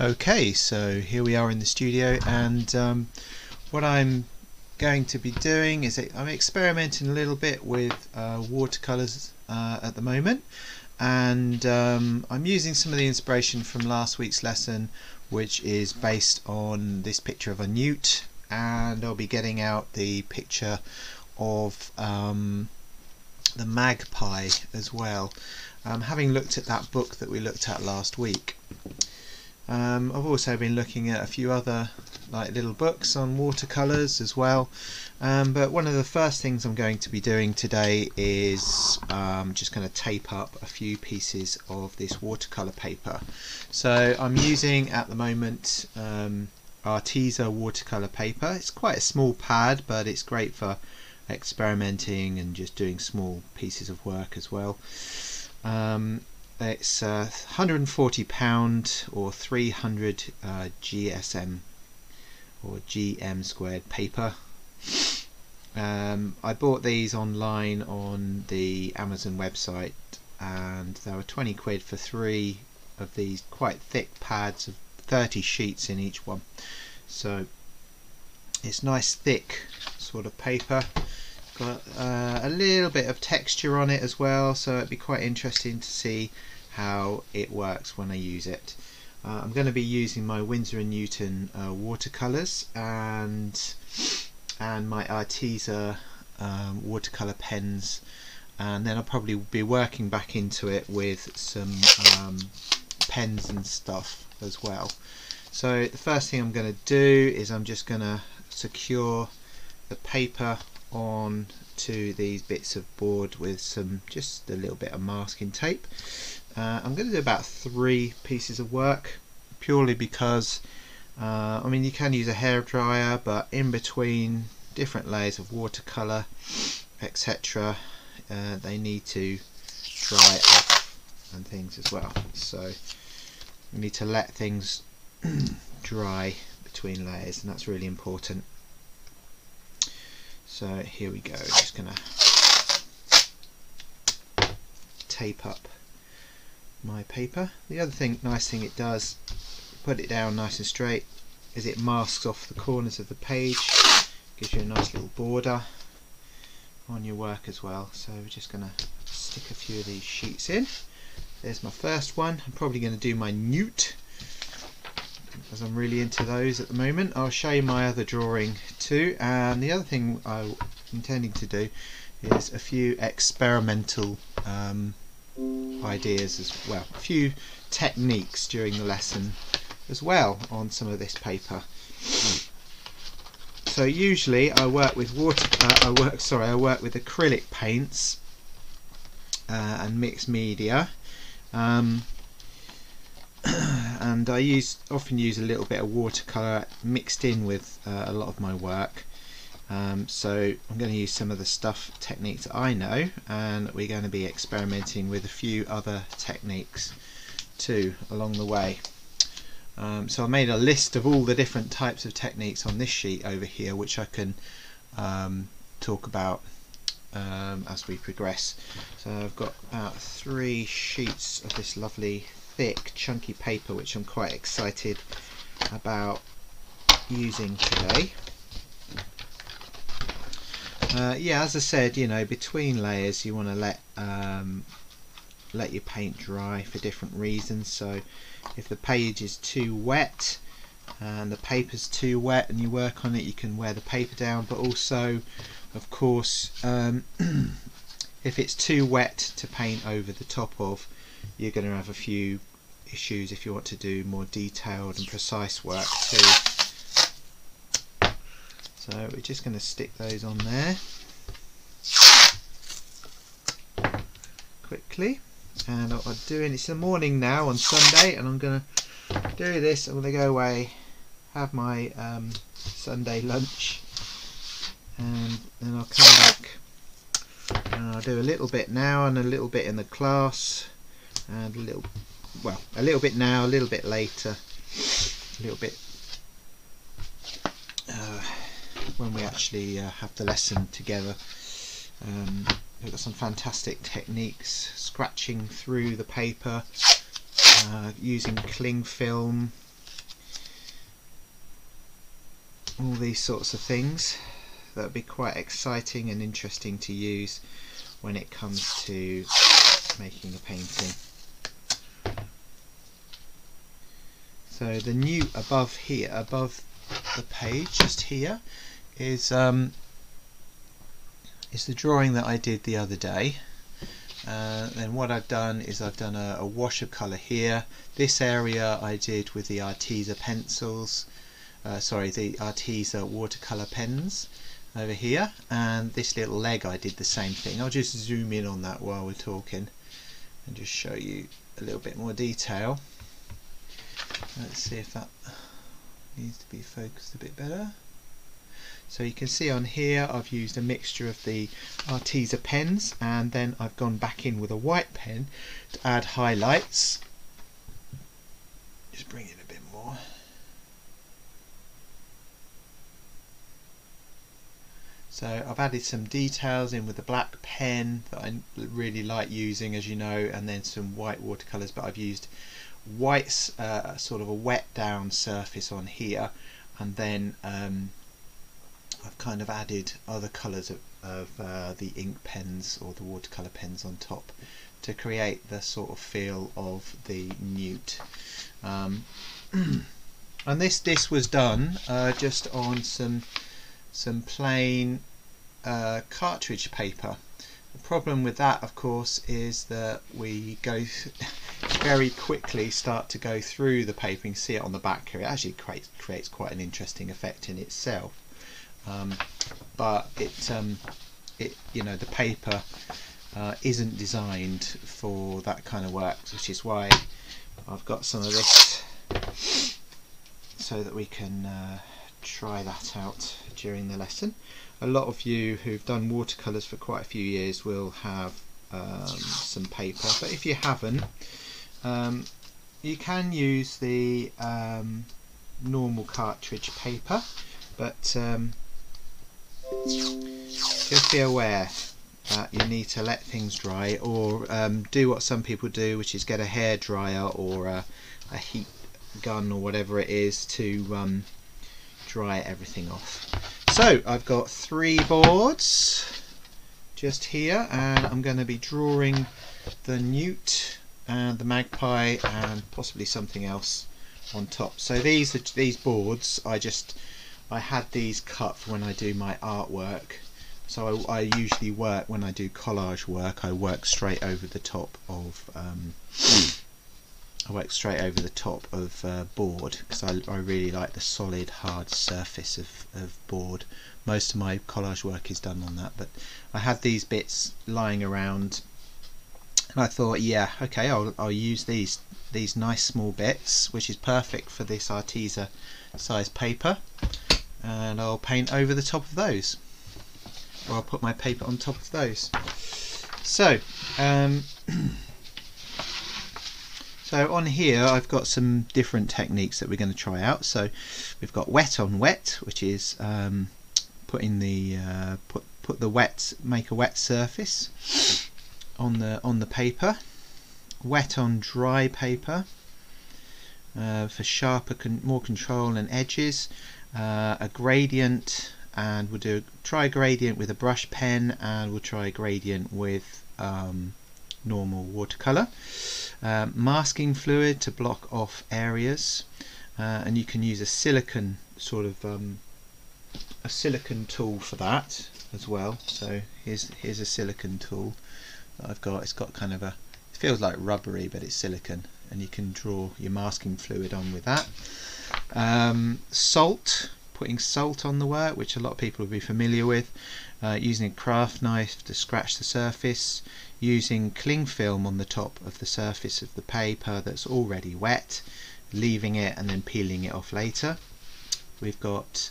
Okay, so here we are in the studio, and um, what I'm going to be doing is I'm experimenting a little bit with uh, watercolors uh, at the moment, and um, I'm using some of the inspiration from last week's lesson, which is based on this picture of a newt, and I'll be getting out the picture of um, the magpie as well. Um, having looked at that book that we looked at last week. Um, I've also been looking at a few other like little books on watercolours as well. Um, but one of the first things I'm going to be doing today is um, just going to tape up a few pieces of this watercolour paper. So I'm using at the moment um, Arteza watercolour paper. It's quite a small pad but it's great for experimenting and just doing small pieces of work as well. Um, it's uh, 140 pound or 300 uh, GSM or GM squared paper. Um, I bought these online on the Amazon website and they were 20 quid for three of these quite thick pads of 30 sheets in each one. So it's nice thick sort of paper got uh, a little bit of texture on it as well so it'd be quite interesting to see how it works when I use it. Uh, I'm going to be using my Winsor & Newton uh, watercolours and and my Arteza um, watercolour pens and then I'll probably be working back into it with some um, pens and stuff as well. So the first thing I'm going to do is I'm just going to secure the paper on to these bits of board with some just a little bit of masking tape. Uh, I'm going to do about three pieces of work purely because uh, I mean you can use a hair dryer but in between different layers of watercolour etc uh, they need to dry off and things as well so you need to let things dry between layers and that's really important so here we go, just going to tape up my paper. The other thing, nice thing it does, put it down nice and straight, is it masks off the corners of the page, gives you a nice little border on your work as well. So we're just going to stick a few of these sheets in. There's my first one. I'm probably going to do my newt as I'm really into those at the moment. I'll show you my other drawing too and the other thing I'm intending to do is a few experimental um, ideas as well, a few techniques during the lesson as well on some of this paper. So usually I work with water. Uh, I work sorry. I work with acrylic paints uh, and mixed media. Um, and I use often use a little bit of watercolour mixed in with uh, a lot of my work. Um, so I'm going to use some of the stuff techniques I know and we're going to be experimenting with a few other techniques too along the way. Um, so I made a list of all the different types of techniques on this sheet over here which I can um, talk about um, as we progress. So I've got about three sheets of this lovely thick chunky paper which I'm quite excited about using today. Uh, yeah, as I said, you know, between layers you want to let um, let your paint dry for different reasons. So if the page is too wet and the paper's too wet and you work on it, you can wear the paper down. But also, of course, um, if it's too wet to paint over the top of, you're going to have a few issues if you want to do more detailed and precise work too. So we're just going to stick those on there. Quickly. And I'm doing it's the morning now on Sunday and I'm going to do this. I'm going to go away have my um, Sunday lunch and then I'll come back. And I'll do a little bit now and a little bit in the class and a little well a little bit now a little bit later a little bit uh, when we actually uh, have the lesson together um, we've got some fantastic techniques scratching through the paper uh, using cling film all these sorts of things that would be quite exciting and interesting to use when it comes to making a painting. So the new above here, above the page, just here, is um, is the drawing that I did the other day. Uh, then what I've done is I've done a, a wash of colour here. This area I did with the Arteza pencils, uh, sorry, the Arteza watercolour pens over here, and this little leg I did the same thing. I'll just zoom in on that while we're talking and just show you a little bit more detail. Let's see if that needs to be focused a bit better. So you can see on here I've used a mixture of the Arteza pens and then I've gone back in with a white pen to add highlights. Just bring it a bit more. So I've added some details in with the black pen that I really like using as you know and then some white watercolours but I've used white uh, sort of a wet down surface on here and then um, I've kind of added other colours of, of uh, the ink pens or the watercolour pens on top to create the sort of feel of the newt. Um, and this this was done uh, just on some some plain uh, cartridge paper. The problem with that of course is that we go very quickly start to go through the paper. You can see it on the back here. It actually creates, creates quite an interesting effect in itself. Um, but it, um, it, you know, the paper uh, isn't designed for that kind of work, which is why I've got some of this so that we can uh, try that out during the lesson. A lot of you who've done watercolours for quite a few years will have um, some paper, but if you haven't, um, you can use the um, normal cartridge paper, but um, just be aware that you need to let things dry or um, do what some people do which is get a hair dryer or a, a heat gun or whatever it is to um, dry everything off. So I've got three boards just here and I'm going to be drawing the newt and the magpie and possibly something else on top. So these are these boards I just I had these cut for when I do my artwork so I, I, usually work when I do collage work I work straight over the top of um, I work straight over the top of uh, board because I, I, really like the solid hard surface of, of board. Most of my collage work is done on that but I had these bits lying around and I thought yeah okay I'll, I'll use these these nice small bits which is perfect for this Arteza size paper and I'll paint over the top of those or I'll put my paper on top of those. So um, so on here I've got some different techniques that we're going to try out. So we've got wet on wet which is um, putting the uh, put put the wet make a wet surface on the on the paper. Wet on dry paper uh, for sharper con more control and edges. Uh, a gradient and we'll do try a gradient with a brush pen and we'll try a gradient with um, normal watercolor um, masking fluid to block off areas. Uh, and you can use a silicon sort of um, a silicon tool for that as well. So here's here's a silicon tool that I've got. It's got kind of a it feels like rubbery but it's silicon. And you can draw your masking fluid on with that. Um, salt, putting salt on the work, which a lot of people will be familiar with. Uh, using a craft knife to scratch the surface, using cling film on the top of the surface of the paper that's already wet, leaving it and then peeling it off later. We've got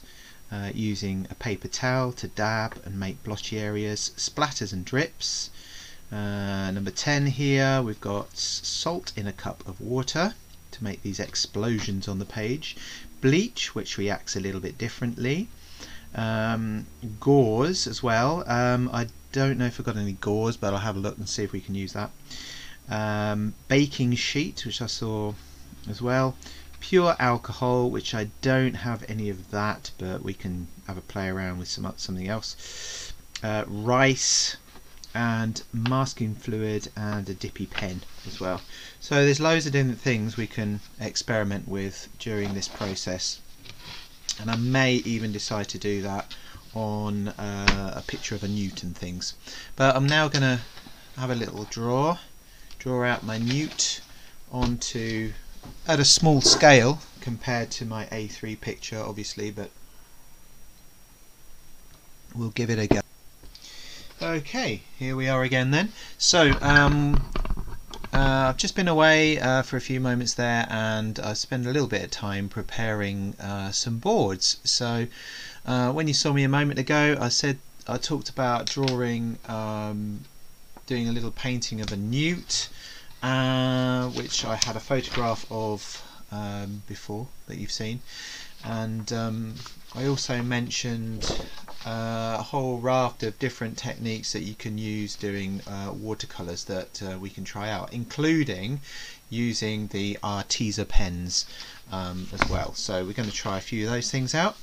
uh, using a paper towel to dab and make blotchy areas, splatters and drips. Uh, number 10 here, we've got salt in a cup of water to make these explosions on the page. Bleach, which reacts a little bit differently. Um, gauze as well. Um, I don't know if I've got any gauze, but I'll have a look and see if we can use that. Um, baking sheet, which I saw as well. pure alcohol which I don't have any of that but we can have a play around with some something else uh, rice and masking fluid and a dippy pen as well so there's loads of different things we can experiment with during this process and I may even decide to do that on uh, a picture of a newt and things. But I'm now gonna have a little draw draw out my newt onto at a small scale compared to my A3 picture obviously but we'll give it a go. Okay here we are again then. So um, uh, I've just been away uh, for a few moments there and I spent a little bit of time preparing uh, some boards. So uh, when you saw me a moment ago I said I talked about drawing um, doing a little painting of a newt uh, which I had a photograph of um, before that you've seen. And um, I also mentioned uh, a whole raft of different techniques that you can use doing uh, watercolors that uh, we can try out including using the Arteza pens um, as well. So we're going to try a few of those things out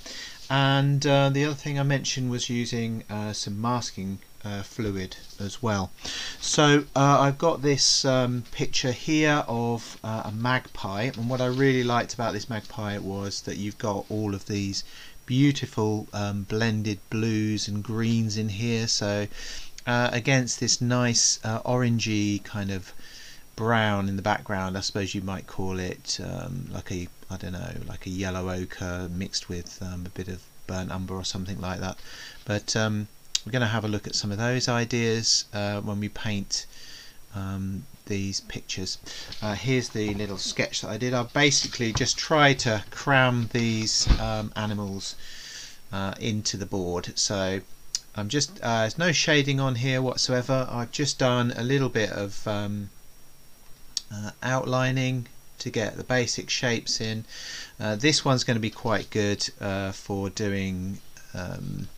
and uh, the other thing I mentioned was using uh, some masking uh, fluid as well. So uh, I've got this um, picture here of uh, a magpie and what I really liked about this magpie was that you've got all of these beautiful um, blended blues and greens in here so uh, against this nice orangey kind of brown in the background I suppose you might call it um, like a I don't know like a yellow ochre mixed with um, a bit of burnt umber or something like that but um, we're going to have a look at some of those ideas uh, when we paint um, these pictures. Uh, here's the little sketch that I did. I basically just tried to cram these um, animals uh, into the board. So I'm just uh, there's no shading on here whatsoever. I've just done a little bit of um, uh, outlining to get the basic shapes in. Uh, this one's going to be quite good uh, for doing um,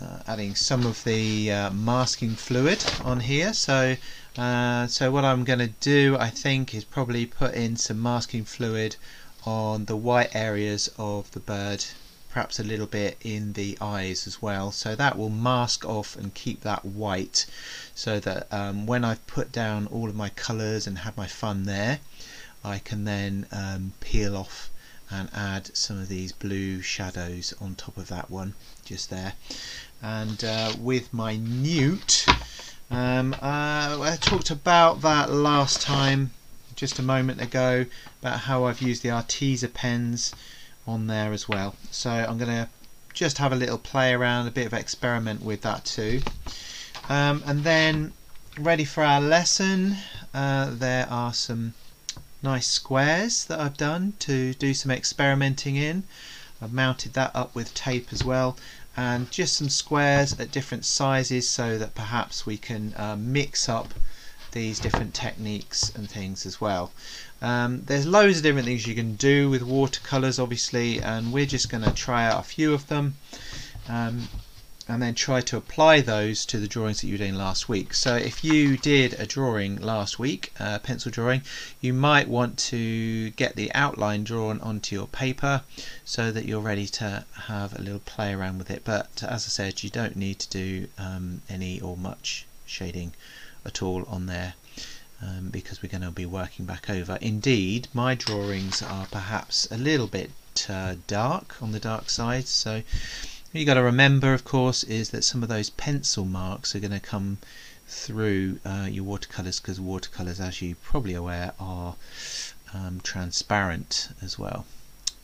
uh, adding some of the uh, masking fluid on here so uh, so what I'm going to do I think is probably put in some masking fluid on the white areas of the bird perhaps a little bit in the eyes as well so that will mask off and keep that white so that um, when I've put down all of my colors and had my fun there I can then um, peel off and add some of these blue shadows on top of that one just there. And uh, with my newt um, uh, I talked about that last time just a moment ago about how I've used the Arteza pens on there as well. So I'm going to just have a little play around a bit of experiment with that too. Um, and then ready for our lesson uh, there are some nice squares that I've done to do some experimenting in I've mounted that up with tape as well and just some squares at different sizes so that perhaps we can uh, mix up these different techniques and things as well. Um, there's loads of different things you can do with watercolors obviously and we're just going to try out a few of them. Um, and then try to apply those to the drawings that you were doing last week. So if you did a drawing last week, a pencil drawing, you might want to get the outline drawn onto your paper so that you're ready to have a little play around with it. But as I said, you don't need to do um, any or much shading at all on there. Um, because we're going to be working back over. Indeed, my drawings are perhaps a little bit uh, dark on the dark side, so what you got to remember, of course, is that some of those pencil marks are going to come through uh, your watercolors because watercolors, as you're probably aware, are um, transparent as well.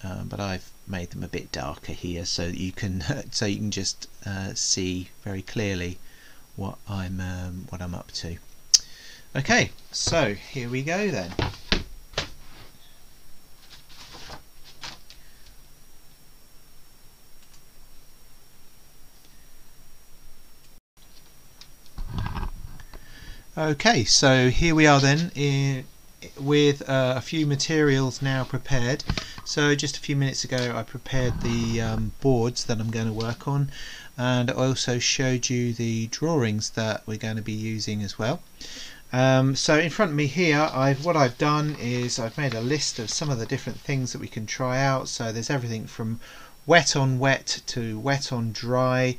Um, but I've made them a bit darker here so that you can so you can just uh, see very clearly what I'm um, what I'm up to. Okay, so here we go then. Okay, so here we are then in, with uh, a few materials now prepared. So just a few minutes ago I prepared the um, boards that I'm going to work on and I also showed you the drawings that we're going to be using as well. Um, so in front of me here, I've what I've done is I've made a list of some of the different things that we can try out. So there's everything from wet on wet to wet on dry,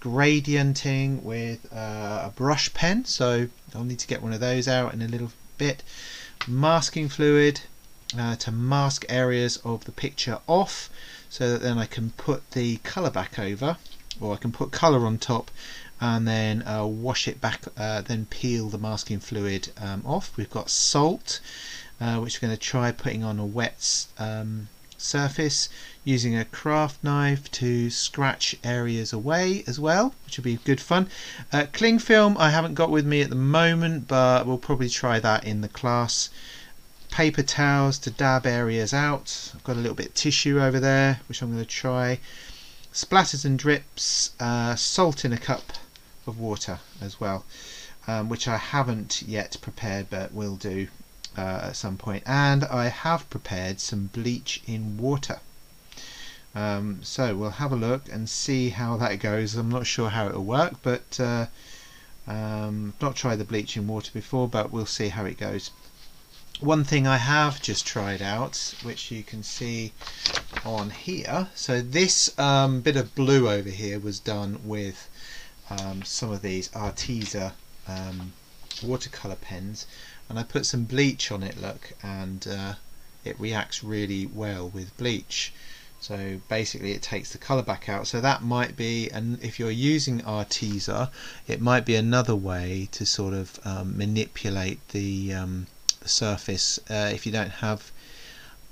gradienting with uh, a brush pen. So I'll need to get one of those out in a little bit. Masking fluid uh, to mask areas of the picture off so that then I can put the colour back over or I can put colour on top and then uh, wash it back uh, then peel the masking fluid um, off we've got salt uh, which we're going to try putting on a wet um, surface using a craft knife to scratch areas away as well which will be good fun uh, cling film I haven't got with me at the moment but we'll probably try that in the class paper towels to dab areas out I've got a little bit of tissue over there which I'm going to try splatters and drips uh, salt in a cup of water as well, um, which I haven't yet prepared but will do uh, at some point. And I have prepared some bleach in water. Um, so we'll have a look and see how that goes. I'm not sure how it will work, but uh, um, not tried the bleaching water before, but we'll see how it goes. One thing I have just tried out, which you can see on here. So this um, bit of blue over here was done with um, some of these Arteza um, watercolor pens and I put some bleach on it look and uh, it reacts really well with bleach so basically it takes the color back out. So that might be and if you're using Arteza it might be another way to sort of um, manipulate the, um, the surface. Uh, if you don't have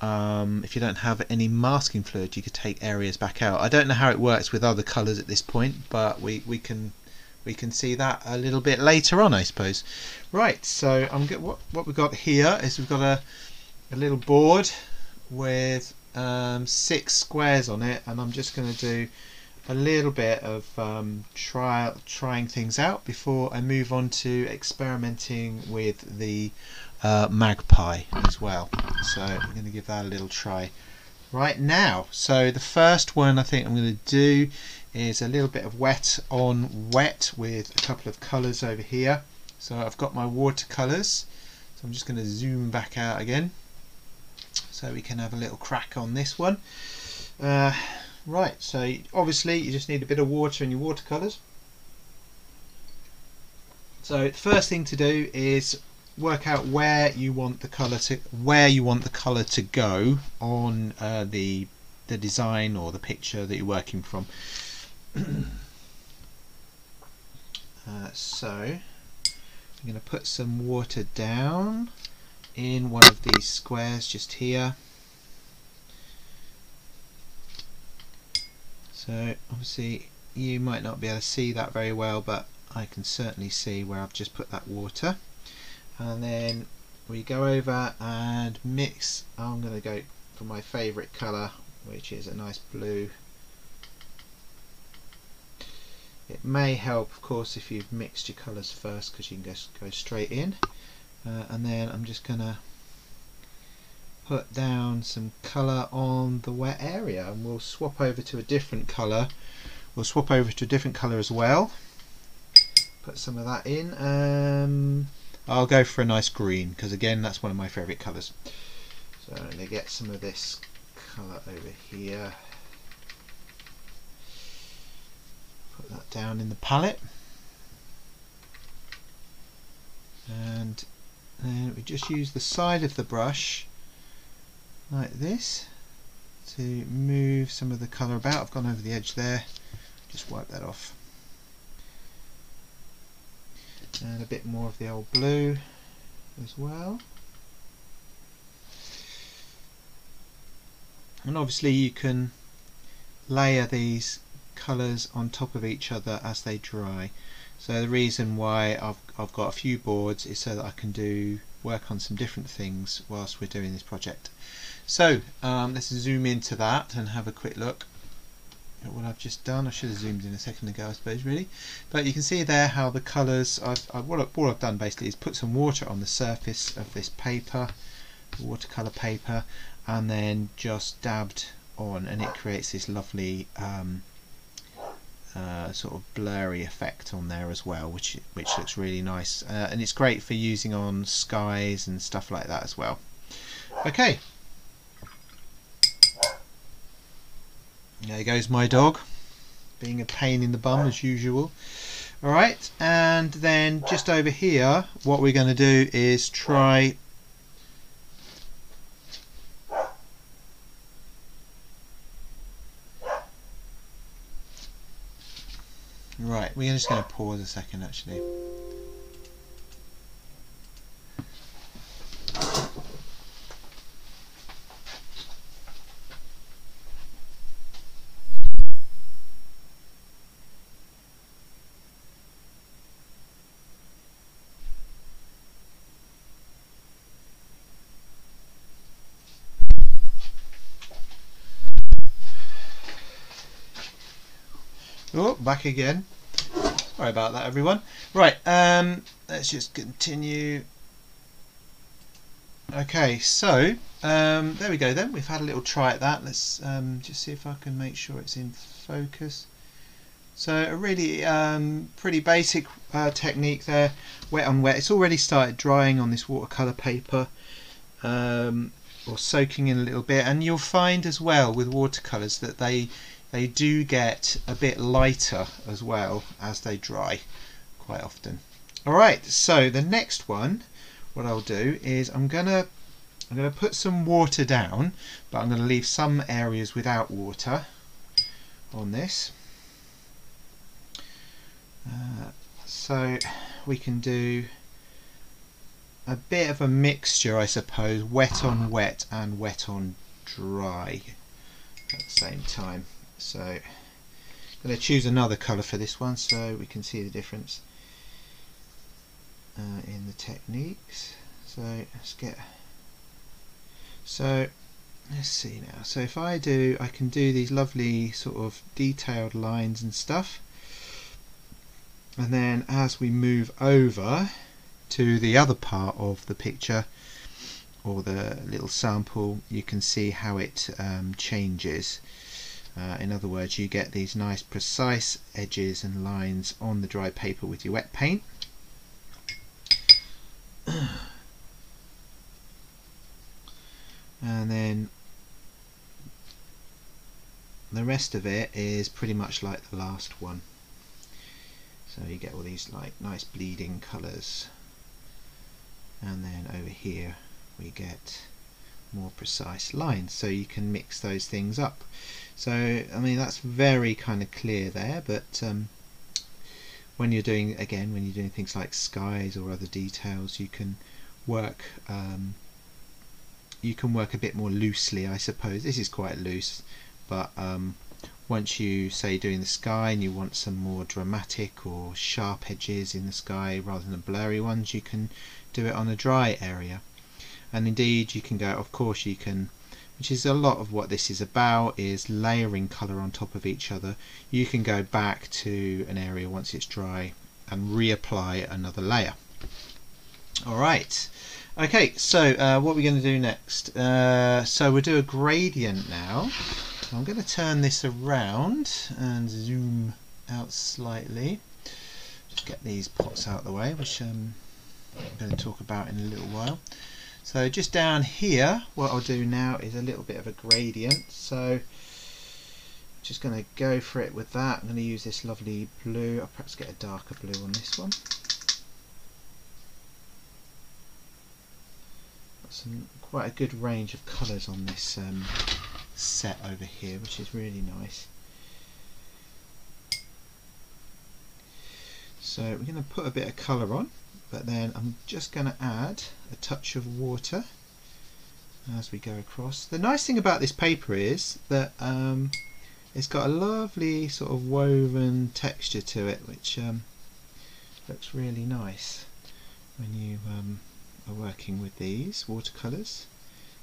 um, if you don't have any masking fluid you could take areas back out. I don't know how it works with other colors at this point but we, we can we can see that a little bit later on I suppose. Right so I'm get, what, what we've got here is we've got a, a little board with um, six squares on it and I'm just going to do a little bit of um, try, trying things out before I move on to experimenting with the uh, magpie as well. So I'm going to give that a little try right now. So the first one I think I'm going to do is a little bit of wet on wet with a couple of colours over here. So I've got my watercolours. So I'm just going to zoom back out again so we can have a little crack on this one. Uh, right, so obviously you just need a bit of water in your watercolours. So the first thing to do is work out where you want the color to where you want the color to go on uh, the the design or the picture that you're working from. uh, so I'm going to put some water down in one of these squares just here. So obviously you might not be able to see that very well but I can certainly see where I've just put that water. And then we go over and mix. I'm going to go for my favourite colour which is a nice blue. It may help of course if you've mixed your colours first because you can just go straight in uh, and then I'm just to put down some colour on the wet area and we'll swap over to a different colour we'll swap over to a different colour as well put some of that in um, I'll go for a nice green because again that's one of my favourite colours. So I'm to get some of this colour over here. Put that down in the palette. And then we just use the side of the brush like this to move some of the colour about. I've gone over the edge there. Just wipe that off and a bit more of the old blue as well and obviously you can layer these colours on top of each other as they dry so the reason why I've, I've got a few boards is so that I can do work on some different things whilst we're doing this project so um, let's zoom into that and have a quick look at what I've just done. I should have zoomed in a second ago, I suppose, really. But you can see there how the colours, I've, I've, what, I've, what I've done basically is put some water on the surface of this paper, watercolour paper, and then just dabbed on, and it creates this lovely um, uh, sort of blurry effect on there as well which which looks really nice. Uh, and it's great for using on skies and stuff like that as well. Okay. There goes my dog. Being a pain in the bum as usual. Alright and then just over here what we're going to do is try Right, we're just going to pause a second actually. Oh, back again. Sorry about that, everyone. Right, um, let's just continue. Okay, so um, there we go then. We've had a little try at that. Let's um, just see if I can make sure it's in focus. So a really um, pretty basic uh, technique there, wet on wet. It's already started drying on this watercolour paper um, or soaking in a little bit and you'll find as well with watercolours that they they do get a bit lighter as well as they dry quite often. Alright, so the next one, what I'll do is I'm gonna I'm gonna put some water down, but I'm gonna leave some areas without water on this. Uh, so we can do a bit of a mixture I suppose, wet on wet and wet on dry at the same time. So I'm going to choose another colour for this one so we can see the difference uh, in the techniques. So let's get so let's see now. So if I do, I can do these lovely sort of detailed lines and stuff. And then as we move over to the other part of the picture or the little sample, you can see how it um, changes. Uh, in other words, you get these nice precise edges and lines on the dry paper with your wet paint. and then the rest of it is pretty much like the last one. So you get all these like nice bleeding colours and then over here we get more precise lines so you can mix those things up so I mean that's very kind of clear there but um, when you're doing again when you're doing things like skies or other details you can work um, you can work a bit more loosely I suppose. This is quite loose but um, once you say doing the sky and you want some more dramatic or sharp edges in the sky rather than blurry ones you can do it on a dry area. And indeed you can go of course you can which is a lot of what this is about is layering colour on top of each other. You can go back to an area once it's dry and reapply another layer. Alright okay so uh, what we're going to do next? Uh, so we'll do a gradient now. I'm going to turn this around and zoom out slightly. Just get these pots out of the way which um, I'm going to talk about in a little while so just down here, what I'll do now is a little bit of a gradient. So just going to go for it with that. I'm going to use this lovely blue. I'll perhaps get a darker blue on this one. Got some quite a good range of colours on this um, set over here, which is really nice. So we're going to put a bit of colour on but then I'm just going to add a touch of water as we go across. The nice thing about this paper is that um, it's got a lovely sort of woven texture to it which um, looks really nice when you um, are working with these watercolours.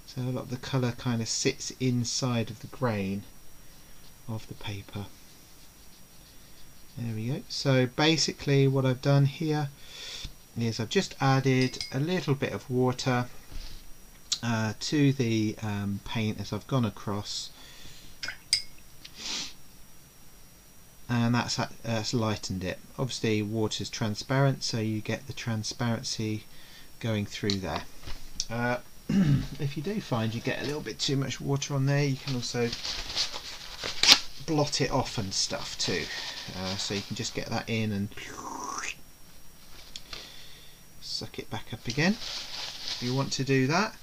So a lot of the colour kind of sits inside of the grain of the paper. There we go. So basically what I've done here is I've just added a little bit of water uh, to the um, paint as I've gone across and that's, uh, that's lightened it. Obviously water is transparent so you get the transparency going through there. Uh, if you do find you get a little bit too much water on there you can also blot it off and stuff too uh, so you can just get that in and suck it back up again if you want to do that.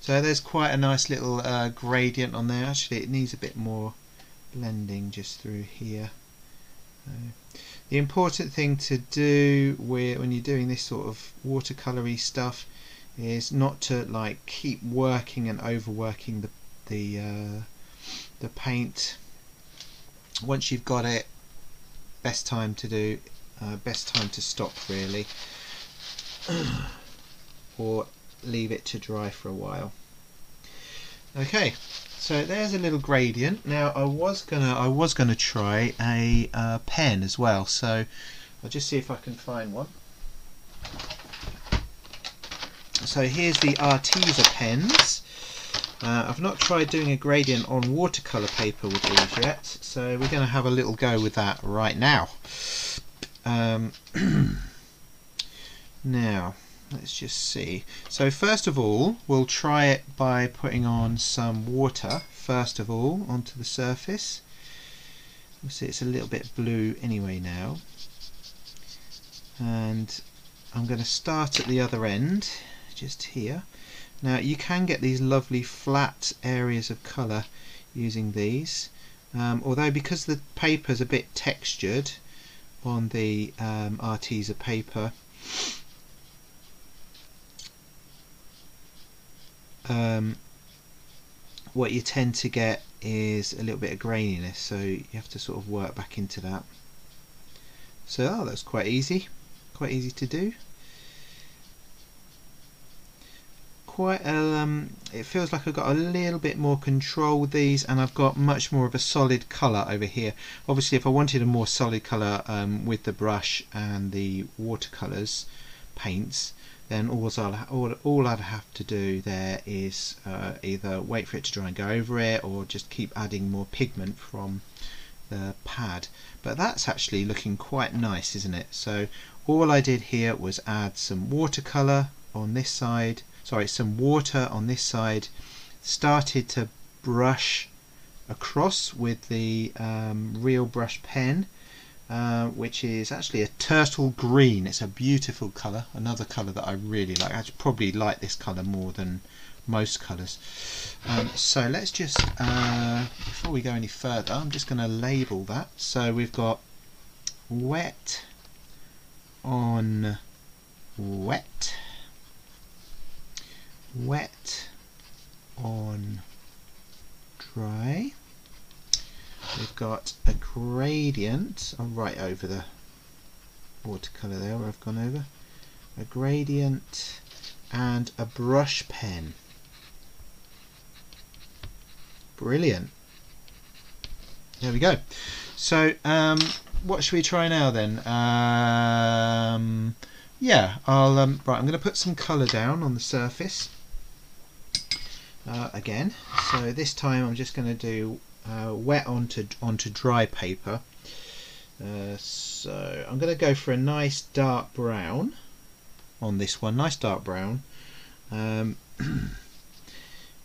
So there's quite a nice little uh, gradient on there. Actually it needs a bit more blending just through here. Uh, the important thing to do when you're doing this sort of watercolory stuff is not to like keep working and overworking the the uh, the paint. Once you've got it best time to do uh, best time to stop really or leave it to dry for a while okay so there's a little gradient now I was gonna I was gonna try a uh, pen as well so I'll just see if I can find one so here's the Arteza pens. Uh, I've not tried doing a gradient on watercolour paper with these yet, so we're going to have a little go with that right now. Um, now, let's just see. So first of all, we'll try it by putting on some water, first of all, onto the surface. You'll see it's a little bit blue anyway now. And I'm going to start at the other end just here. Now you can get these lovely flat areas of colour using these um, although because the paper is a bit textured on the um, Arteza paper um, what you tend to get is a little bit of graininess so you have to sort of work back into that. So oh, that's quite easy. Quite easy to do. Quite a, um, it feels like I've got a little bit more control with these and I've got much more of a solid colour over here. Obviously if I wanted a more solid colour um, with the brush and the watercolours paints then all, I'll, all, all I'd have to do there is uh, either wait for it to dry and go over it or just keep adding more pigment from the pad. But that's actually looking quite nice isn't it? So all I did here was add some watercolour on this side sorry, some water on this side, started to brush across with the um, real brush pen, uh, which is actually a turtle green. It's a beautiful colour, another colour that I really like. I probably like this colour more than most colours. Um, so let's just, uh, before we go any further, I'm just going to label that. So we've got wet on wet wet on dry. We've got a gradient, I'm right over the watercolour there where I've gone over, a gradient and a brush pen. Brilliant. There we go. So, um, what should we try now then? Um, yeah, I'll um, right. I'm going to put some colour down on the surface uh, again so this time I'm just going to do uh, wet onto onto dry paper. Uh, so I'm going to go for a nice dark brown on this one nice dark brown um,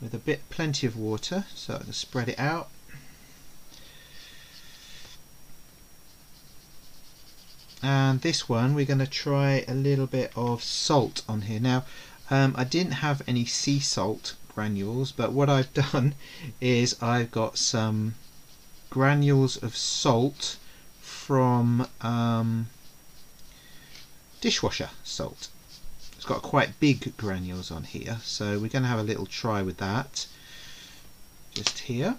with a bit plenty of water so I can spread it out. And this one we're going to try a little bit of salt on here. Now um, I didn't have any sea salt granules but what I've done is I've got some granules of salt from um, dishwasher salt. It's got quite big granules on here so we're going to have a little try with that just here.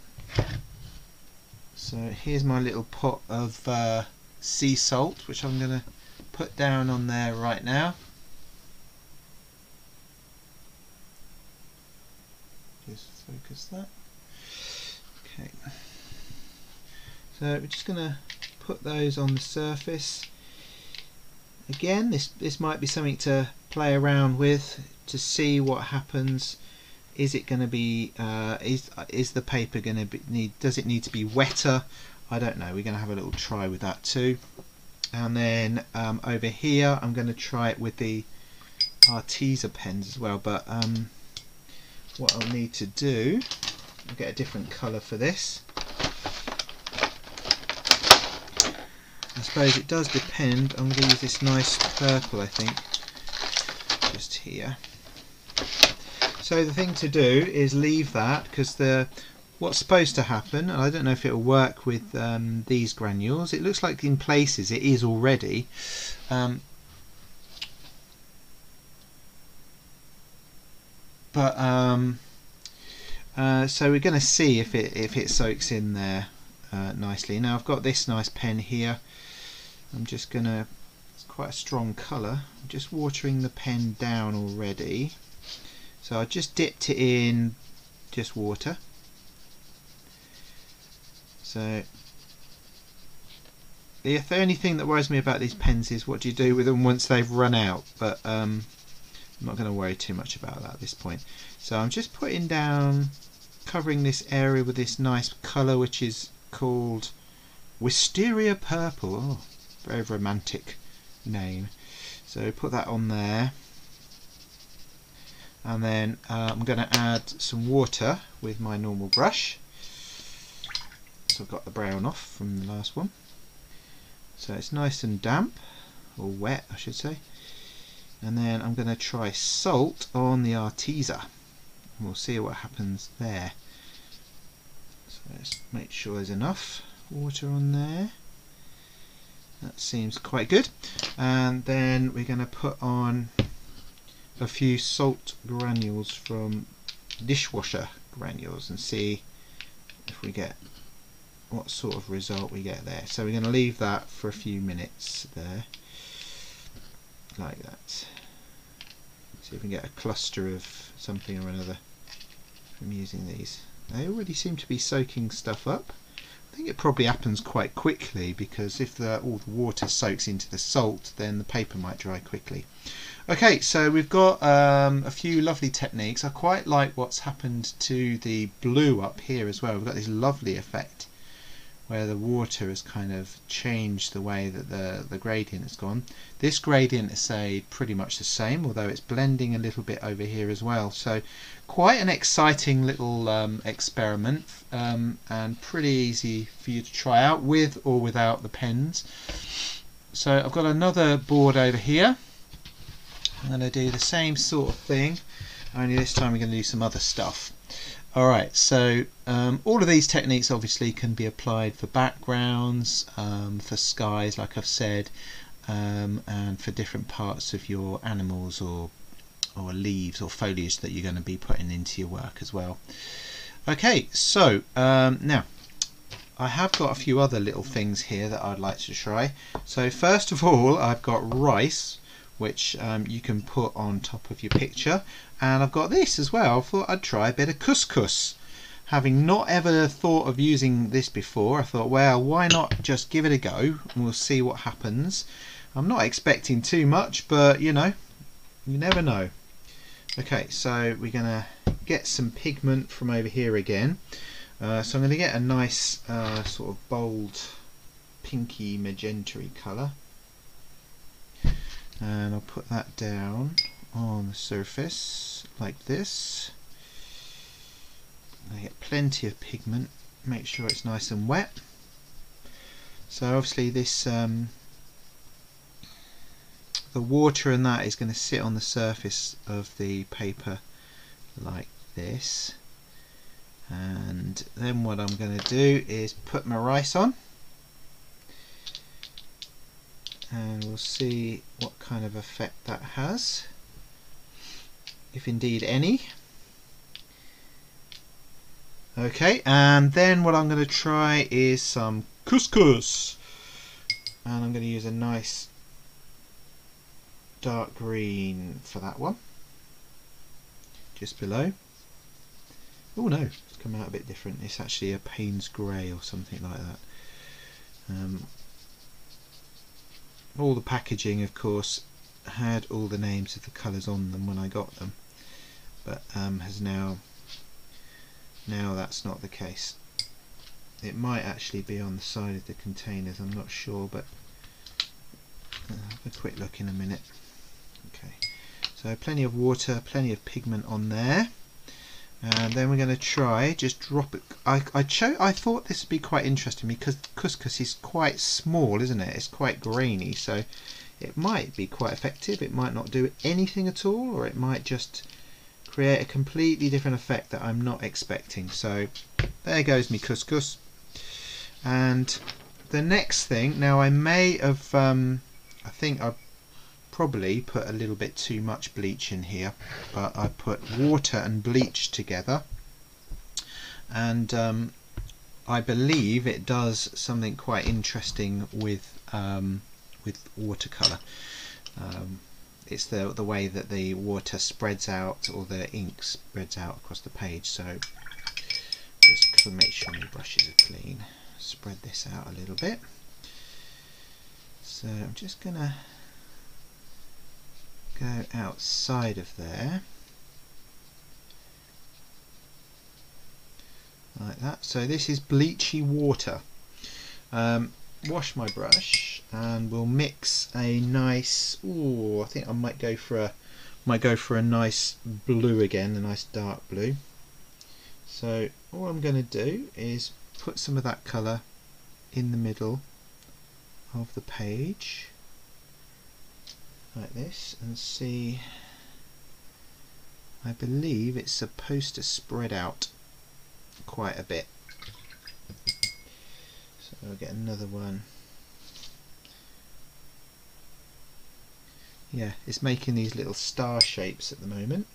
So here's my little pot of uh, sea salt which I'm going to put down on there right now just focus that. Okay. So we're just going to put those on the surface. Again, this this might be something to play around with to see what happens. Is it going to be uh, is is the paper going to be need? Does it need to be wetter I don't know we're going to have a little try with that too and then um, over here I'm going to try it with the Arteza pens as well but um, what I'll need to do I'll get a different colour for this I suppose it does depend I'm going to use this nice purple I think just here so the thing to do is leave that because the what's supposed to happen, and I don't know if it'll work with um, these granules, it looks like in places it is already. Um, but um, uh, so we're going to see if it if it soaks in there uh, nicely. Now I've got this nice pen here. I'm just going to, it's quite a strong colour, I'm just watering the pen down already. So I just dipped it in just water so the only thing that worries me about these pens is what do you do with them once they've run out but um, I'm not going to worry too much about that at this point. So I'm just putting down covering this area with this nice colour which is called Wisteria Purple. Oh, very romantic name. So put that on there. And then uh, I'm going to add some water with my normal brush. So I've got the brown off from the last one. So it's nice and damp, or wet I should say. And then I'm going to try salt on the Arteza. We'll see what happens there. So let's make sure there's enough water on there. That seems quite good. And then we're going to put on a few salt granules from dishwasher granules and see if we get what sort of result we get there. So we're going to leave that for a few minutes there, like that. See if we can get a cluster of something or another from using these. They already seem to be soaking stuff up. I think it probably happens quite quickly because if the, all the water soaks into the salt then the paper might dry quickly. Okay, so we've got um, a few lovely techniques. I quite like what's happened to the blue up here as well. We've got this lovely effect where the water has kind of changed the way that the, the gradient has gone. This gradient is say pretty much the same although it's blending a little bit over here as well so quite an exciting little um, experiment um, and pretty easy for you to try out with or without the pens. So I've got another board over here. I'm going to do the same sort of thing only this time we're going to do some other stuff. Alright, so um, all of these techniques obviously can be applied for backgrounds, um, for skies like I've said, um, and for different parts of your animals or, or leaves or foliage that you're going to be putting into your work as well. Okay, so um, now I have got a few other little things here that I'd like to try. So first of all I've got rice which um, you can put on top of your picture and I've got this as well. I thought I'd try a bit of couscous. Having not ever thought of using this before I thought well why not just give it a go and we'll see what happens. I'm not expecting too much but you know you never know. Okay so we're gonna get some pigment from over here again. Uh, so I'm going to get a nice uh, sort of bold pinky magenta colour. And I'll put that down on the surface like this. I get plenty of pigment make sure it's nice and wet. So obviously this um, the water and that is going to sit on the surface of the paper like this. And then what I'm going to do is put my rice on. And we'll see what kind of effect that has if indeed any. Okay and then what I'm going to try is some couscous. And I'm going to use a nice dark green for that one. Just below. Oh no it's come out a bit different. It's actually a Payne's grey or something like that. Um, all the packaging of course had all the names of the colours on them when I got them but um, has now now that's not the case. It might actually be on the side of the containers I'm not sure but I'll have a quick look in a minute. Okay. So plenty of water plenty of pigment on there. And then we're going to try just drop it I, I, cho I thought this would be quite interesting because couscous is quite small isn't it? It's quite grainy so it might be quite effective. It might not do anything at all or it might just create a completely different effect that I'm not expecting. So there goes me couscous. And the next thing now I may have um, I think I probably put a little bit too much bleach in here but I put water and bleach together. And um, I believe it does something quite interesting with um, with watercolor um, it's the the way that the water spreads out or the ink spreads out across the page. So just make sure my brushes are clean spread this out a little bit. So I'm just gonna go outside of there. Like that. So this is bleachy water. Um, wash my brush and we'll mix a nice oh I think I might go for a might go for a nice blue again a nice dark blue. So all I'm going to do is put some of that colour in the middle of the page like this and see I believe it's supposed to spread out quite a bit I'll get another one. Yeah it's making these little star shapes at the moment.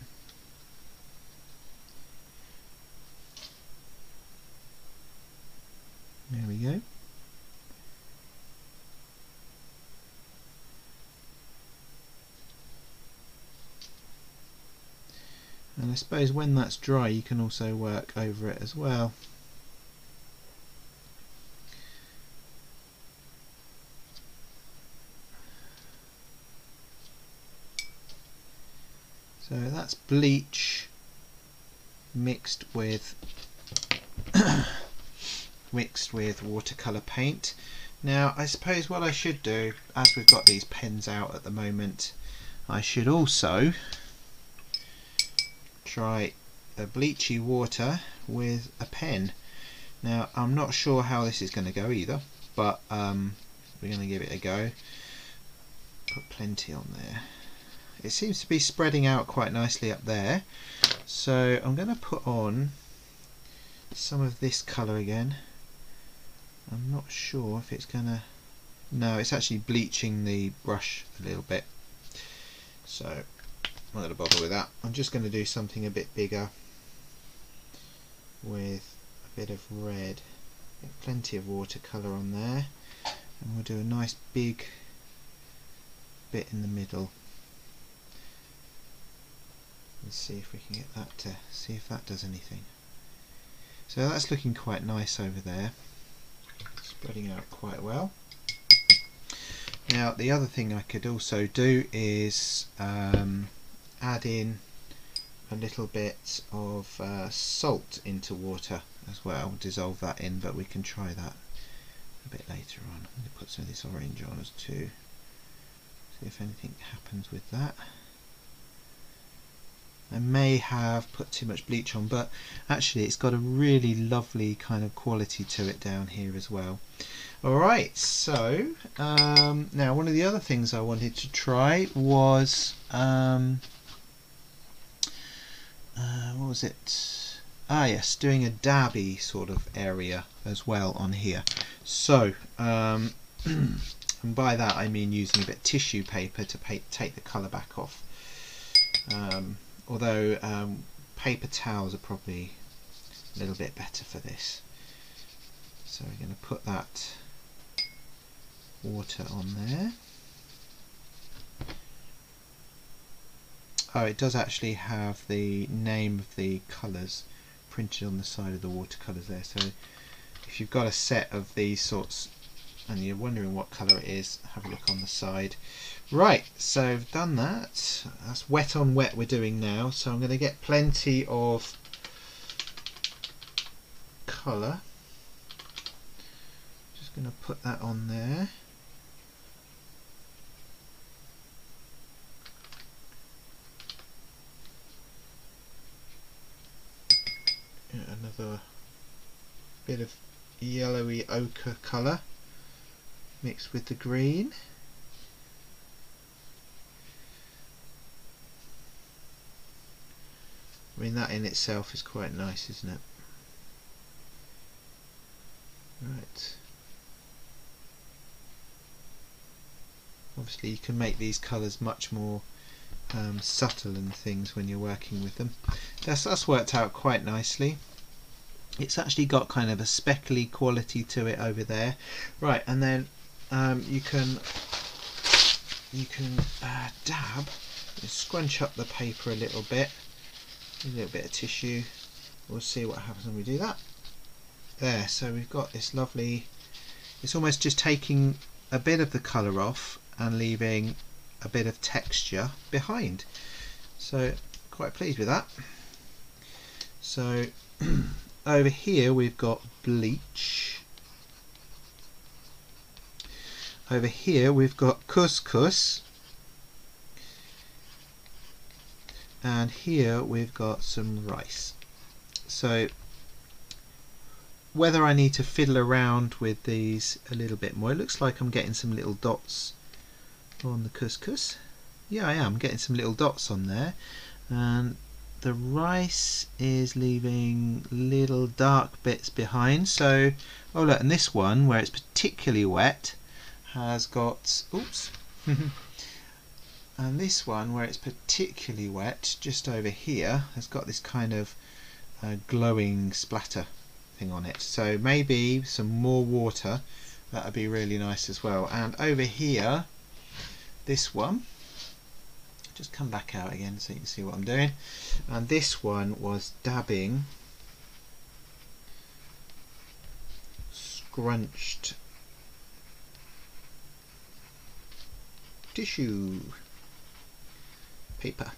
There we go. And I suppose when that's dry you can also work over it as well so that's bleach mixed with mixed with watercolor paint now I suppose what I should do as we've got these pens out at the moment I should also try a bleachy water with a pen. Now I'm not sure how this is going to go either, but um, we're going to give it a go. Put plenty on there. It seems to be spreading out quite nicely up there, so I'm going to put on some of this colour again. I'm not sure if it's going to... No, it's actually bleaching the brush a little bit. So I'm not going to bother with that. I'm just going to do something a bit bigger with a bit of red. Plenty of watercolour on there. And we'll do a nice big bit in the middle. Let's see if we can get that to see if that does anything. So that's looking quite nice over there. Spreading out quite well. Now the other thing I could also do is um, add in a little bit of uh, salt into water as well, dissolve that in, but we can try that a bit later on. I'm going to put some of this orange on as too, see if anything happens with that. I may have put too much bleach on but actually it's got a really lovely kind of quality to it down here as well. Alright so um, now one of the other things I wanted to try was um, uh, what was it? Ah yes, doing a dabby sort of area as well on here. So, um, and by that I mean using a bit of tissue paper to take the colour back off. Um, although um, paper towels are probably a little bit better for this. So we're going to put that water on there. Oh, it does actually have the name of the colours printed on the side of the watercolours there. So if you've got a set of these sorts and you're wondering what colour it is, have a look on the side. Right, so I've done that. That's wet on wet we're doing now. So I'm going to get plenty of colour just going to put that on there. another bit of yellowy ochre colour mixed with the green. I mean that in itself is quite nice isn't it? Right. Obviously you can make these colours much more um, subtle and things when you're working with them. That's, that's worked out quite nicely. It's actually got kind of a speckly quality to it over there. Right, and then um, you can you can uh, dab, scrunch up the paper a little bit, a little bit of tissue. We'll see what happens when we do that. There, so we've got this lovely. It's almost just taking a bit of the colour off and leaving a bit of texture behind. So quite pleased with that. So over here we've got bleach. Over here we've got couscous. And here we've got some rice. So whether I need to fiddle around with these a little bit more. It looks like I'm getting some little dots on the couscous. Yeah, I am getting some little dots on there. And the rice is leaving little dark bits behind. So, oh look, and this one, where it's particularly wet, has got, oops. and this one, where it's particularly wet, just over here, has got this kind of uh, glowing splatter thing on it. So maybe some more water, that would be really nice as well. And over here, this one just come back out again so you can see what I'm doing and this one was dabbing scrunched tissue paper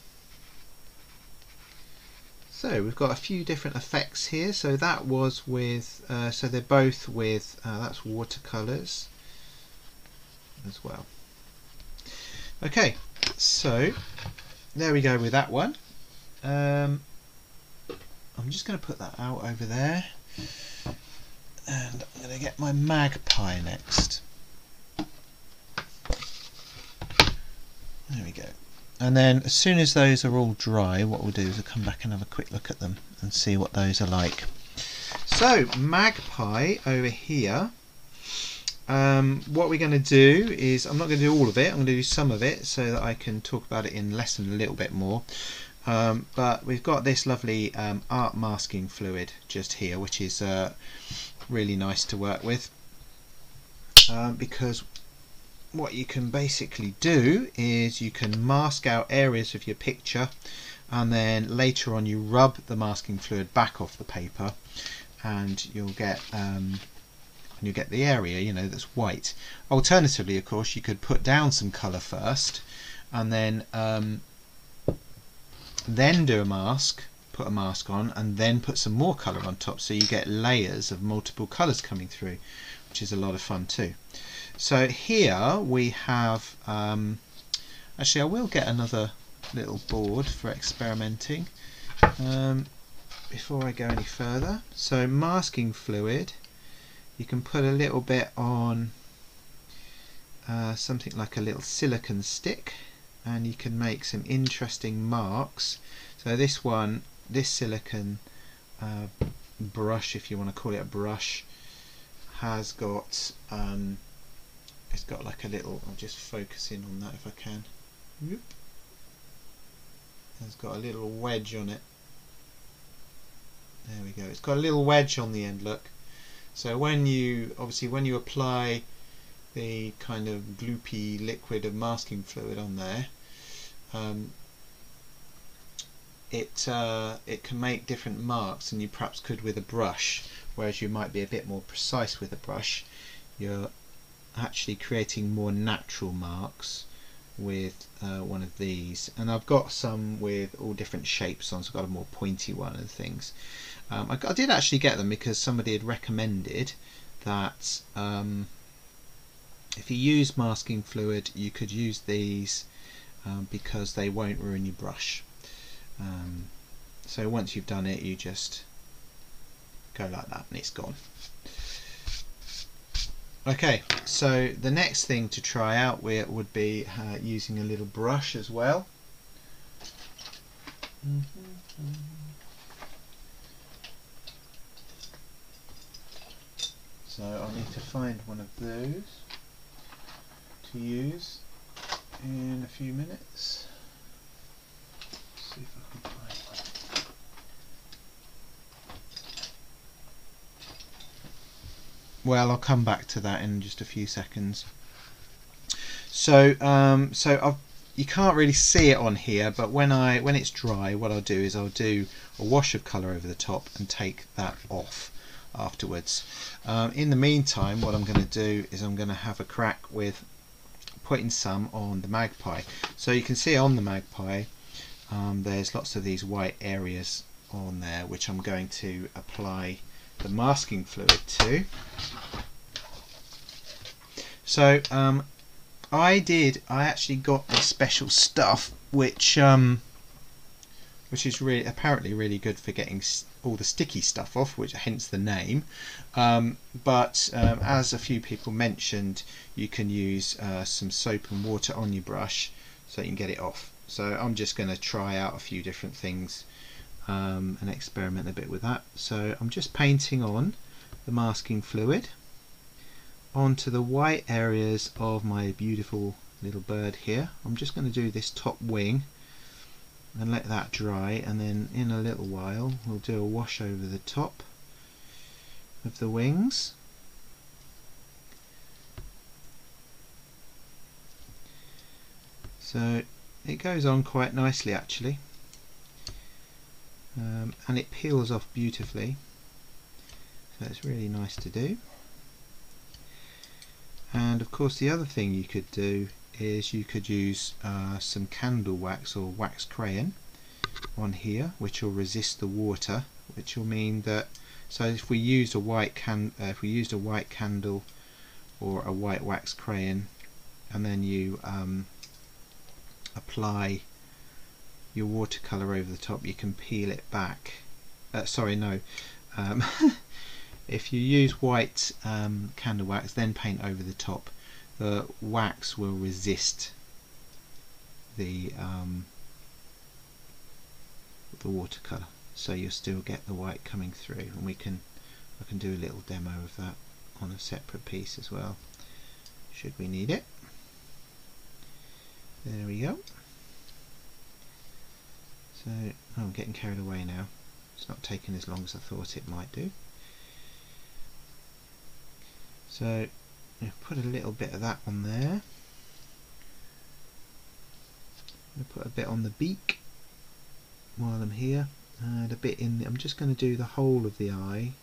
so we've got a few different effects here so that was with uh, so they're both with uh, that's watercolors as well Okay, so there we go with that one. Um, I'm just going to put that out over there. And I'm going to get my magpie next. There we go. And then as soon as those are all dry, what we'll do is we'll come back and have a quick look at them and see what those are like. So, magpie over here um, what we're going to do is, I'm not going to do all of it, I'm going to do some of it so that I can talk about it in lesson a little bit more. Um, but we've got this lovely um, art masking fluid just here, which is uh, really nice to work with. Um, because what you can basically do is you can mask out areas of your picture and then later on you rub the masking fluid back off the paper and you'll get um, and you get the area you know that's white. Alternatively of course you could put down some color first and then um, then do a mask put a mask on and then put some more color on top so you get layers of multiple colors coming through which is a lot of fun too so here we have um, actually I will get another little board for experimenting um, before I go any further. So masking fluid you can put a little bit on uh, something like a little silicon stick and you can make some interesting marks. So this one this silicon uh, brush if you want to call it a brush has got um, it's got like a little I'll just focus in on that if I can. Whoop. it's got a little wedge on it. There we go. It's got a little wedge on the end look. So when you, obviously when you apply the kind of gloopy liquid of masking fluid on there, um, it uh, it can make different marks than you perhaps could with a brush whereas you might be a bit more precise with a brush. You're actually creating more natural marks with uh, one of these. And I've got some with all different shapes on so I've got a more pointy one and things. Um, I, I, did actually get them because somebody had recommended that um, if you use masking fluid you could use these um, because they won't ruin your brush. Um, so once you've done it you just go like that and it's gone okay so the next thing to try out would be uh, using a little brush as well. So I'll need to find one of those to use in a few minutes. see if I can find one. Well, I'll come back to that in just a few seconds. So, um, so I've, you can't really see it on here, but when I when it's dry, what I'll do is I'll do a wash of colour over the top and take that off afterwards. Um, in the meantime, what I'm going to do is I'm going to have a crack with putting some on the magpie. So you can see on the magpie, um, there's lots of these white areas on there, which I'm going to apply the masking fluid to. So um, I did, I actually got this special stuff, which um, which is really apparently really good for getting all the sticky stuff off, which hence the name. Um, but um, as a few people mentioned, you can use uh, some soap and water on your brush so you can get it off. So I'm just going to try out a few different things um, and experiment a bit with that. So I'm just painting on the masking fluid onto the white areas of my beautiful little bird here. I'm just going to do this top wing and let that dry and then in a little while we'll do a wash over the top of the wings so it goes on quite nicely actually um, and it peels off beautifully. So it's really nice to do. And of course the other thing you could do is you could use uh, some candle wax or wax crayon on here which will resist the water which will mean that so if we used a white can uh, if we used a white candle or a white wax crayon and then you um, apply your watercolor over the top you can peel it back. Uh, sorry no. Um, if you use white um, candle wax then paint over the top. The wax will resist the um, the watercolor so you'll still get the white coming through. And we can I can do a little demo of that on a separate piece as well should we need it. There we go so I'm getting carried away now. It's not taking as long as I thought it might do. So put a little bit of that on there. put a bit on the beak while I'm here. And a bit in the, I'm just going to do the whole of the eye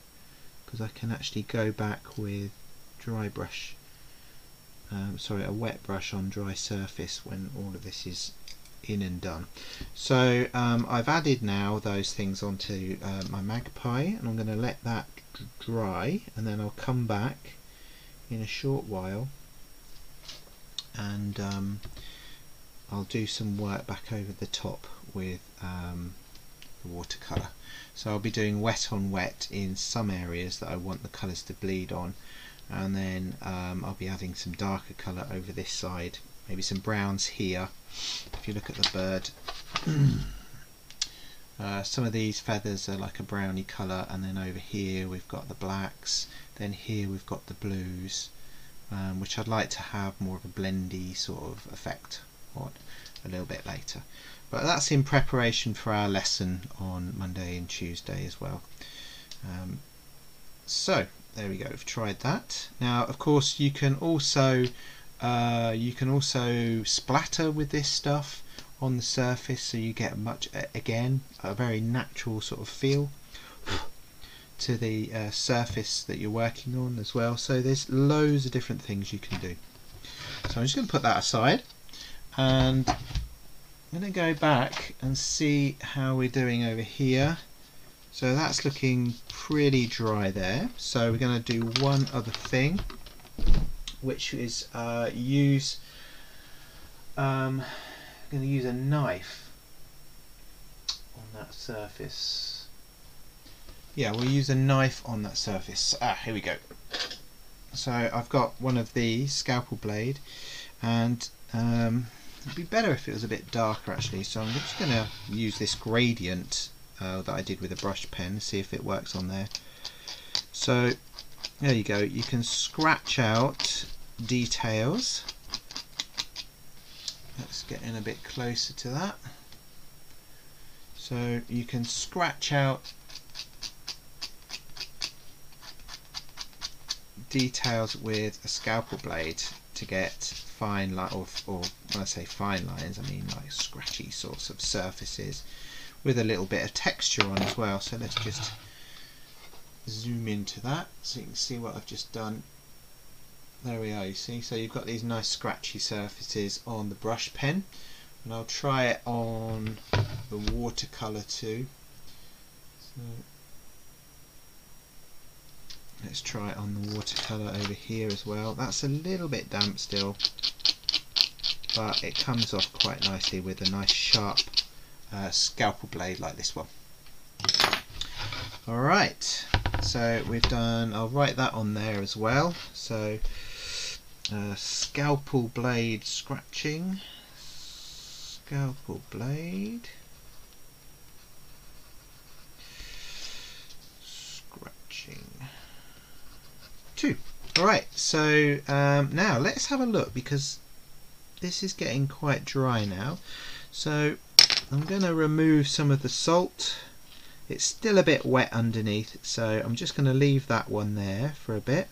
because I can actually go back with dry brush. Um, sorry a wet brush on dry surface when all of this is in and done so um, I've added now those things onto uh, my magpie and I'm going to let that dry and then I'll come back in a short while and um, I'll do some work back over the top with um, the watercolour. So I'll be doing wet on wet in some areas that I want the colours to bleed on and then um, I'll be adding some darker colour over this side, maybe some browns here. If you look at the bird, uh, some of these feathers are like a browny colour and then over here we've got the blacks. Then here we've got the blues um, which I'd like to have more of a blendy sort of effect on a little bit later. But that's in preparation for our lesson on Monday and Tuesday as well. Um, so there we go. We've tried that. Now of course you can also uh, you can also splatter with this stuff on the surface so you get much again a very natural sort of feel to the uh, surface that you're working on as well. So there's loads of different things you can do. So I'm just going to put that aside and I'm going to go back and see how we're doing over here. So that's looking pretty dry there. So we're going to do one other thing, which is uh, use. Um, I'm going to use a knife on that surface. Yeah, we'll use a knife on that surface. Ah, here we go. So I've got one of the scalpel blade, and um, it'd be better if it was a bit darker actually. So I'm just going to use this gradient uh, that I did with a brush pen, see if it works on there. So there you go. You can scratch out details. Let's get in a bit closer to that. So you can scratch out details with a scalpel blade to get fine line or, or when I say fine lines I mean like scratchy sorts of surfaces with a little bit of texture on as well so let's just zoom into that so you can see what I've just done. There we are you see. So you've got these nice scratchy surfaces on the brush pen. And I'll try it on the watercolor too. So Let's try it on the watercolour over here as well. That's a little bit damp still, but it comes off quite nicely with a nice sharp uh, scalpel blade like this one. Alright, so we've done, I'll write that on there as well. So, uh, scalpel blade scratching, scalpel blade. Scratching two. Alright, so um, now let's have a look because this is getting quite dry now. So I'm going to remove some of the salt. It's still a bit wet underneath, so I'm just going to leave that one there for a bit.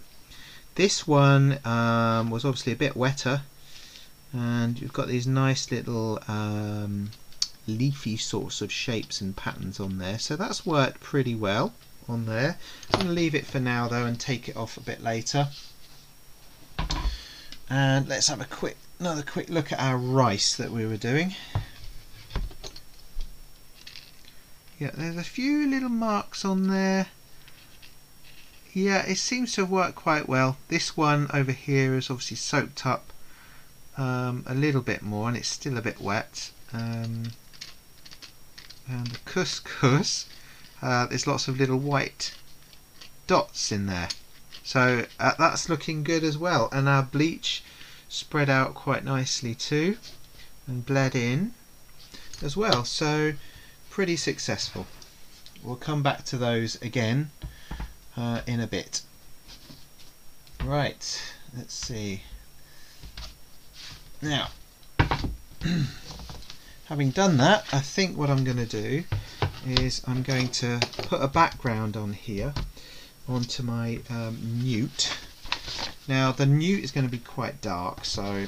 This one um, was obviously a bit wetter, and you've got these nice little um, leafy sorts of shapes and patterns on there, so that's worked pretty well on there. I'm going to leave it for now though and take it off a bit later. And let's have a quick another quick look at our rice that we were doing. Yeah, there's a few little marks on there. Yeah, it seems to have worked quite well. This one over here is obviously soaked up um, a little bit more and it's still a bit wet. Um, and the couscous uh, there's lots of little white dots in there so uh, that's looking good as well and our bleach spread out quite nicely too and bled in as well so pretty successful. We'll come back to those again uh, in a bit. Right let's see. Now having done that I think what I'm going to do is I'm going to put a background on here onto my um, newt. Now the newt is going to be quite dark so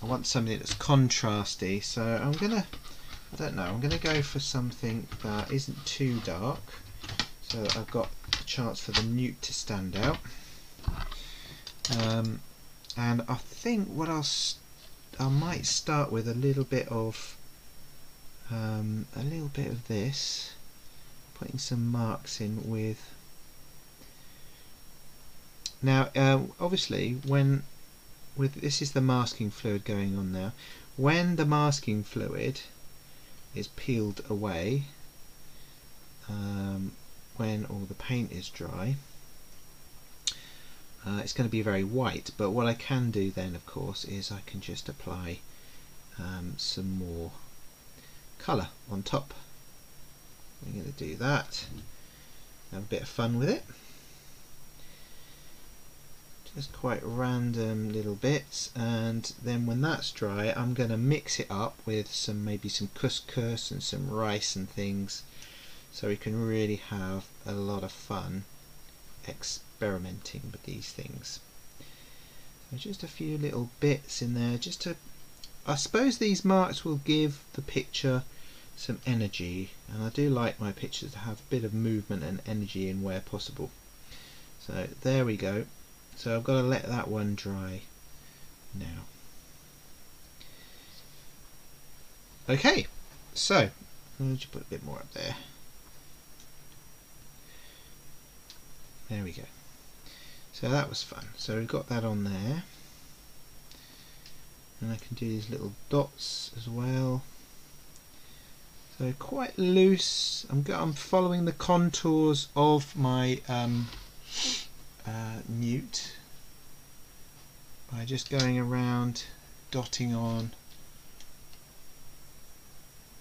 I want something that's contrasty so I'm going to I don't know. I'm going to go for something that isn't too dark. So that I've got a chance for the newt to stand out. Um, and I think what I'll I might start with a little bit of um, a little bit of this. Putting some marks in with. Now uh, obviously when with this is the masking fluid going on now. When the masking fluid is peeled away um, when all the paint is dry uh, it's going to be very white but what I can do then of course is I can just apply um, some more colour on top. I'm going to do that. Have a bit of fun with it. Just quite random little bits and then when that's dry I'm going to mix it up with some maybe some couscous and some rice and things so we can really have a lot of fun experimenting with these things. So just a few little bits in there just to I suppose these marks will give the picture some energy and I do like my pictures to have a bit of movement and energy in where possible so there we go so I've got to let that one dry now. Okay so I'll just put a bit more up there. There we go. So that was fun. So we've got that on there. And I can do these little dots as well. So quite loose. I'm, I'm following the contours of my um, uh, newt by just going around dotting on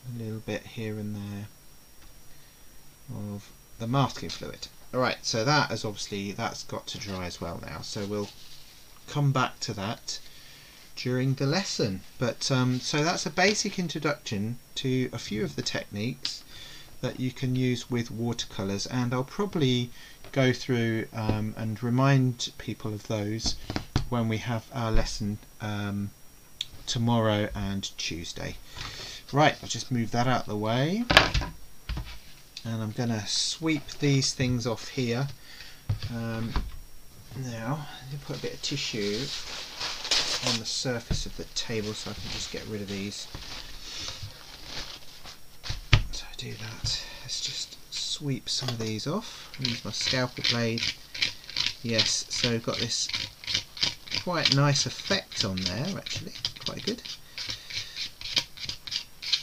a little bit here and there of the masking fluid. Alright, so that is obviously, that's got to dry as well now, so we'll come back to that during the lesson. But um, so that's a basic introduction to a few of the techniques that you can use with watercolours and I'll probably go through um, and remind people of those when we have our lesson um, tomorrow and Tuesday. Right, I'll just move that out of the way and I'm going to sweep these things off here. Um, now, put a bit of tissue on the surface of the table so I can just get rid of these. So I do that. Sweep some of these off. Use my scalpel blade. Yes, so got this quite nice effect on there actually, quite good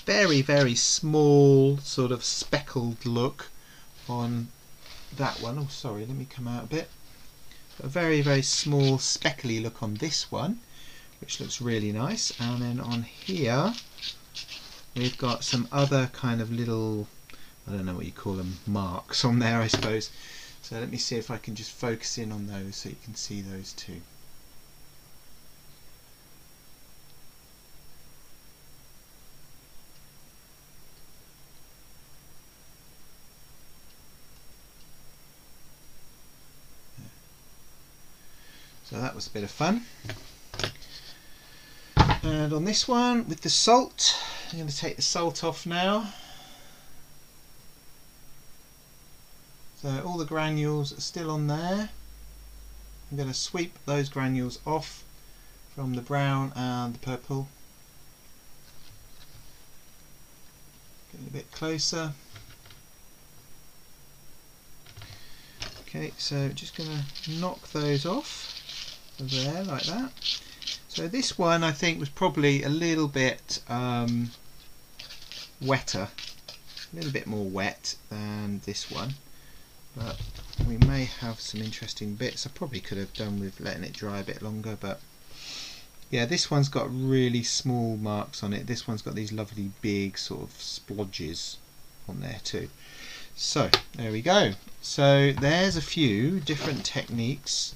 very, very small sort of speckled look on that one. Oh, sorry, let me come out a bit. A very, very small speckly look on this one, which looks really nice. And then on here, we've got some other kind of little, I don't know what you call them, marks on there, I suppose. So let me see if I can just focus in on those so you can see those too. So that was a bit of fun. And on this one, with the salt, I'm going to take the salt off now. So all the granules are still on there. I'm going to sweep those granules off from the brown and the purple. Getting a bit closer. Okay, so just going to knock those off there like that. So this one I think was probably a little bit um, wetter, a little bit more wet than this one but we may have some interesting bits. I probably could have done with letting it dry a bit longer but yeah this one's got really small marks on it. This one's got these lovely big sort of splodges on there too. So there we go. So there's a few different techniques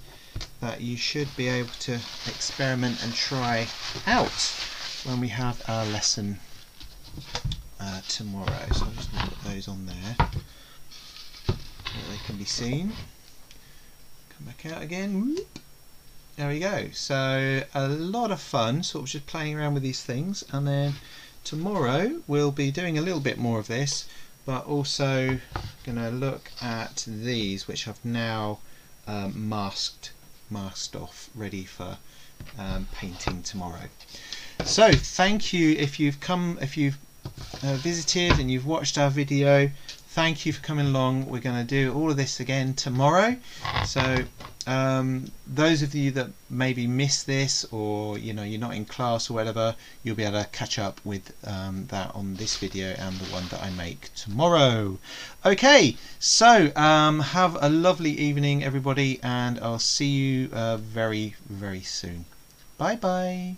that you should be able to experiment and try out when we have our lesson uh, tomorrow. So I'm just going to put those on there they can be seen. Come back out again. There we go. So a lot of fun, sort of just playing around with these things, and then tomorrow we'll be doing a little bit more of this, but also going to look at these, which I've now um, masked masked off ready for um, painting tomorrow so thank you if you've come if you've uh, visited and you've watched our video thank you for coming along. We're going to do all of this again tomorrow. So um, those of you that maybe miss this or you know you're not in class or whatever you'll be able to catch up with um, that on this video and the one that I make tomorrow. Okay so um, have a lovely evening everybody and I'll see you uh, very very soon. Bye bye